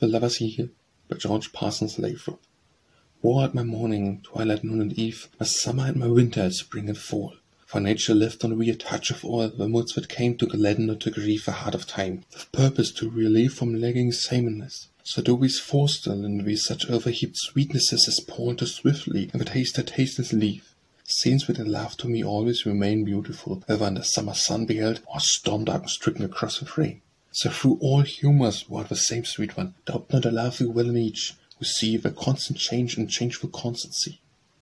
THE LOVER'S YEAR by George Parsons Lathrop War at my morning, twilight, noon, and eve, My summer and my winter, spring and fall; For Nature left on we a touch of all The moods that came to gladden or to grieve The heart of time, with purpose to relieve From lagging sameness. So do we's forestall in we such overheaped sweetnesses As pour into swiftly, and that haste their tasteless leave. Scenes that in love to me always remain beautiful, Whether under summer sun beheld, or storm dark stricken across with rain. So through all humours ward the same sweet one, Doubt not thee well in each, Who see the constant change and changeful constancy.